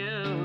you.